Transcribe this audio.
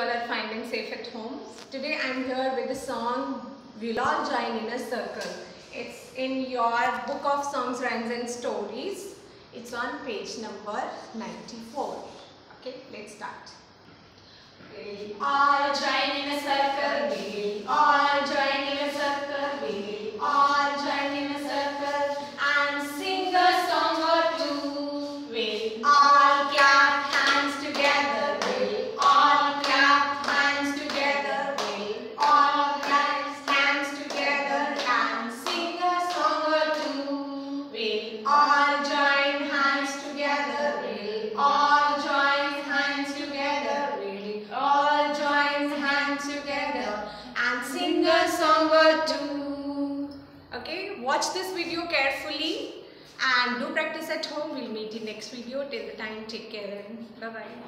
all are finding safe at home. Today I'm here with the song We'll All Join in a Circle. It's in your book of songs, rhymes and stories. It's on page number 94. Okay, let's start. We'll all join hands together. We'll all join hands together and sing a song or two. Okay, watch this video carefully and do practice at home. We'll meet in next video. Till the time, take care and bye bye.